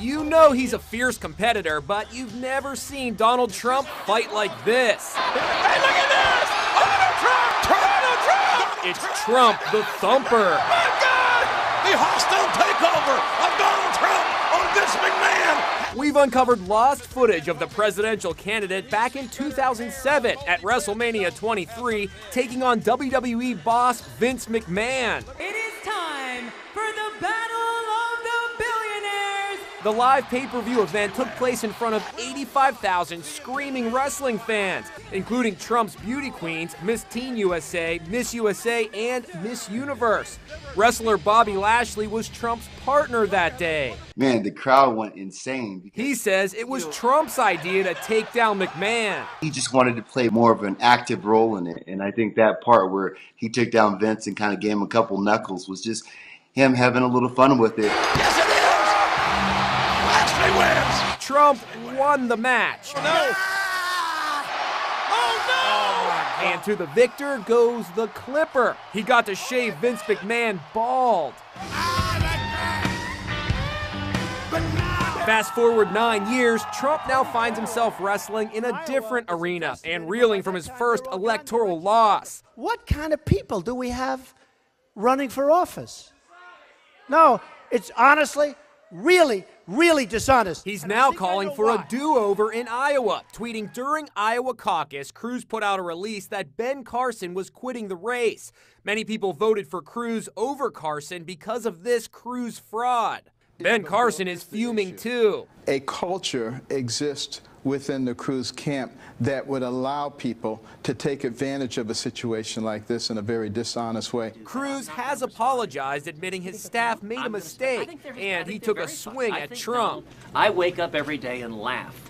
You know he's a fierce competitor, but you've never seen Donald Trump fight like this. Hey, look at this! Donald Trump! Donald Trump! It's Trump the Thumper. My God! The hostile takeover of Donald Trump on Vince McMahon! We've uncovered lost footage of the presidential candidate back in 2007 at WrestleMania 23, taking on WWE boss Vince McMahon. The live pay per view event took place in front of 85,000 screaming wrestling fans, including Trump's beauty queens, Miss Teen USA, Miss USA, and Miss Universe. Wrestler Bobby Lashley was Trump's partner that day. Man, the crowd went insane. He says it was Trump's idea to take down McMahon. He just wanted to play more of an active role in it. And I think that part where he took down Vince and kind of gave him a couple knuckles was just him having a little fun with it. Yes, it is! Lashley wins! Trump won the match. Oh, ah! oh, no! Oh, no! And to the victor goes the Clipper. He got to shave Vince McMahon bald. Fast forward nine years, Trump now finds himself wrestling in a different arena and reeling from his first electoral loss. What kind of people do we have running for office? No, it's honestly, really, really dishonest. He's now calling for a do over in Iowa. Tweeting during Iowa caucus, Cruz put out a release that Ben Carson was quitting the race. Many people voted for Cruz over Carson because of this Cruz fraud. Ben Carson is fuming too. a culture exists within the Cruz camp that would allow people to take advantage of a situation like this in a very dishonest way. Cruz has apologized, admitting his staff made a mistake, and he took a swing at Trump. I wake up every day and laugh